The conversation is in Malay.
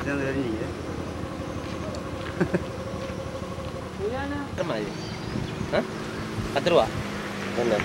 Jangan dari ni ya. Sama aja. Hah? Kata dua? Benar.